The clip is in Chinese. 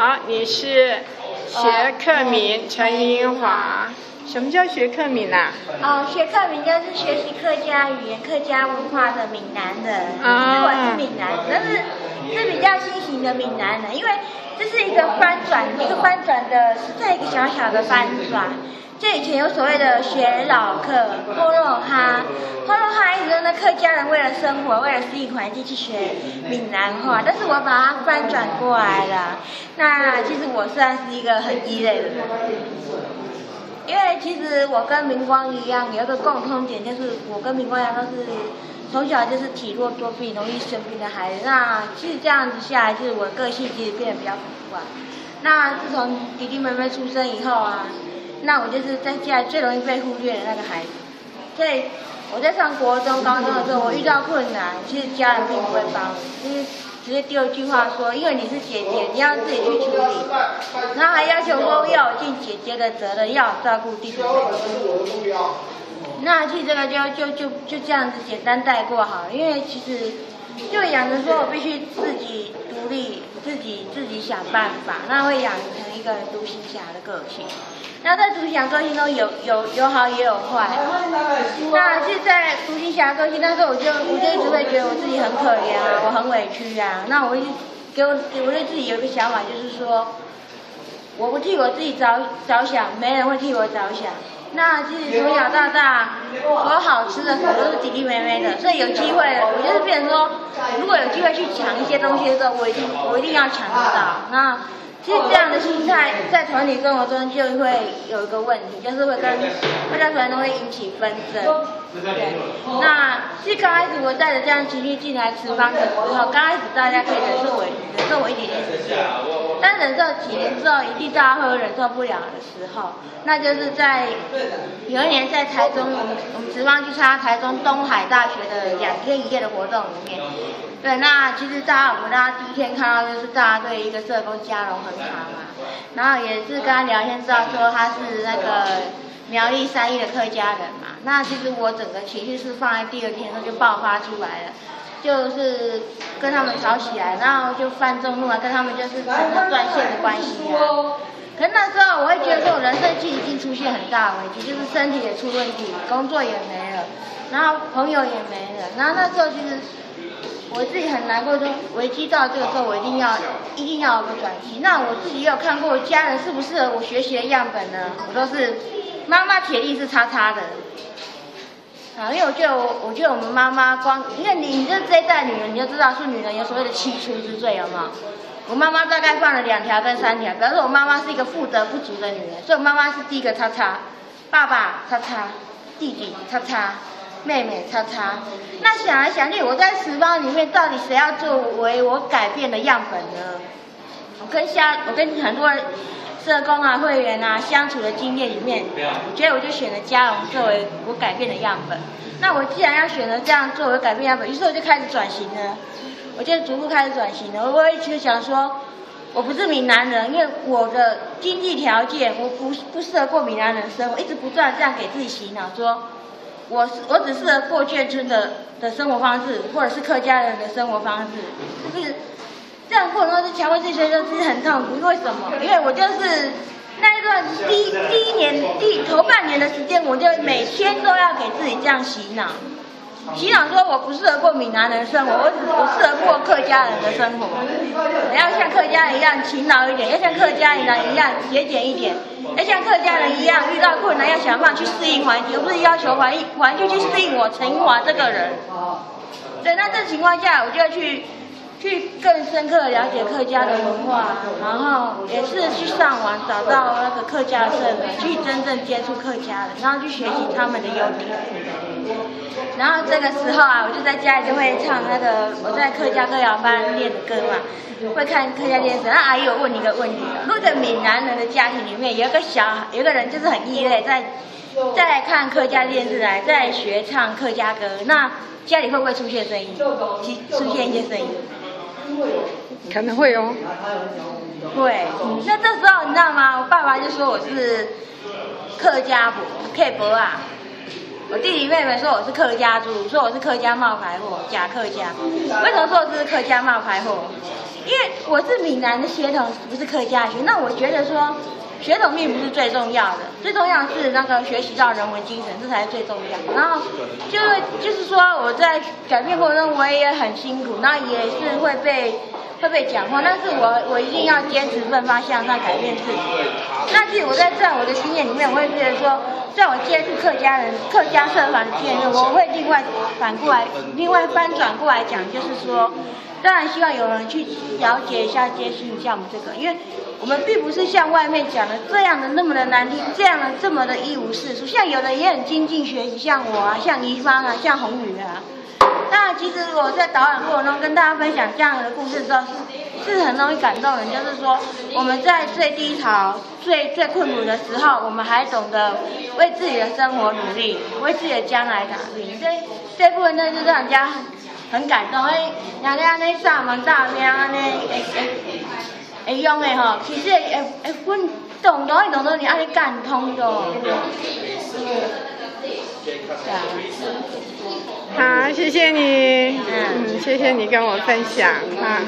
好，你是学客名陈英华。什么叫学客名啊？哦，学克敏就是学习客家语言、客家文化的闽南人。啊。我是闽南，但是是比较新型的闽南人，因为这是一个翻转，一个翻转的是在一个小小的翻转。这以前有所谓的学老客、呼罗哈、呼罗哈，客家人为了生活、为了适应环境去学闽南话，但是我把它翻转过来了。那其实我算是一个很异类的人，因为其实我跟明光一样，有一个共通点，就是我跟明光一样都是从小就是体弱多病、容易生病的孩子。那其实这样子下来，就是我个性其实变得比较古怪。那自从弟弟妹妹出生以后啊。那我就是在家最容易被忽略的那个孩子，所以我在上国中、高中的时候，我遇到困难，其实家人并不会帮我，就是直接丢一句话说：“因为你是姐姐，你要自己去处理。”然后还要求说要尽姐姐的责任，要照顾弟弟。那其实这个就就就就这样子简单带过好，因为其实就养成说我必须自己独立，自己自己想办法，那会养成一个独行侠的个性。那在独行侠个性中有有有好也有坏。那就在独行侠更新那时候，我就我就一直会觉得我自己很可怜啊，我很委屈啊。那我就给我我对自己有一个想法，就是说，我不替我自己着着想，没人会替我着想。那其实从小到大，我有好吃的什么都是弟弟妹妹的，所以有机会，我就是变成说，如果有机会去抢一些东西的时候，我一定我一定要抢得到。那。其实这样的心态在团体生活中就会有一个问题，就是会跟会在团中会引起纷争。对，那其实刚开始我带着这样情绪进来吃饭的时候，刚开始大家可以忍受我忍受我一点点时间，但忍受几年之后，一定大家会忍受不了的时候，那就是在有一年在台中，我们我们值班去参加台中东海大学的两天一夜的活动里面。对，那其实大家我们大家第一天看到就是大家对一个社工嘉荣很好嘛，然后也是跟他聊天知道说他是那个苗栗三义的客家人嘛，那其实我整个情绪是放在第二天时候就爆发出来了，就是跟他们吵起来，然后就犯众怒啊，跟他们就是断线的关系啊。可是那时候我会觉得说，我人生其实已经出现很大的危机，就是身体也出问题，工作也没了，然后朋友也没了，然后那时候其实。我自己很难过，说危机到这个时候，我一定要一定要有个转机。那我自己也有看过家人适不适合我学习的样本呢？我都是妈妈铁力是叉叉的啊，因为我觉得我我觉得我们妈妈光，因为你你这这一代女人，你就知道是女人有所谓的七出之罪，有没有？我妈妈大概犯了两条跟三条，比方说我妈妈是一个负责不足的女人，所以我妈妈是第一个叉叉，爸爸叉叉，弟弟叉叉。妹妹，叉叉。那想来想去，我在十方里面到底谁要作为我改变的样本呢？我跟下，我跟很多人社工啊、会员啊相处的经验里面，我觉得我就选了嘉荣作为我改变的样本。那我既然要选择这样作为改变样本，于是我就开始转型了。我就逐步开始转型了。我一直想说，我不是闽南人，因为我的经济条件我不不适合过闽南人生活，一直不断这样给自己洗脑说。我我只适合过眷村的的生活方式，或者是客家人的生活方式，就是这样过程中是强迫自己觉得自己很痛苦。为什么？因为我就是那一段第一第一年第头半年的时间，我就每天都要给自己这样洗脑，洗脑说我不适合过闽南人生活，我只我适合过客家人的生活，我要像客家人一样勤劳一点，要像客家人一样节俭一点。要像客家人一样，遇到困难要想办法去适应环境，而不是要求环环境去适应我陈英华这个人。对，那这情况下，我就要去去更深刻了解客家的文化，然后也是去上网找到那个客家社，去真正接触客家人，然后去学习他们的优点。然后这个时候啊，我就在家里就会唱那个我在客家歌谣班练的歌嘛，会看客家电视。那阿姨我问你一个问题：，如果闽南人的家庭里面有一个小，有一个人就是很异类，在在看客家电视来，在学唱客家歌，那家里会不会出现声音？出现一些声音？可能会哦。对。那这时候你知道吗？我爸爸就说我是客家伯，客伯啊。我弟弟妹妹说我是客家猪，说我是客家冒牌货，假客家。为什么说我是客家冒牌货？因为我是闽南的血统，不是客家血，那我觉得说血统并不是最重要的，最重要是那个学习到人文精神，这才是最重要的。然后就是就是说我在改变过程中我也很辛苦，那也是会被。会被讲话，但是我我一定要坚持奋发向上，改变自己。那其实我在在我的经验里面，我会觉得说，在我接触客家人、客家社团的经验，我会另外反过来，另外翻转过来讲，就是说，当然希望有人去了解一下、接触一下我们这个，因为我们并不是像外面讲的这样的那么的难听，这样的这么的一无是处。像有的也很精进学习，像我啊，像怡芳啊，像红宇啊。那其实我在导演过程中跟大家分享这样的故事的时候，是是很容易感动人。就是说，我们在最低潮、最最困苦的时候，我们还懂得为自己的生活努力，为自己的将来打拼。这这部分呢，是让人家很感动。哎，人家那厦门大娘呢，哎哎会用的吼，其实会会分动作一动作，你安尼感通的。好，谢谢你，嗯，谢谢你跟我分享啊。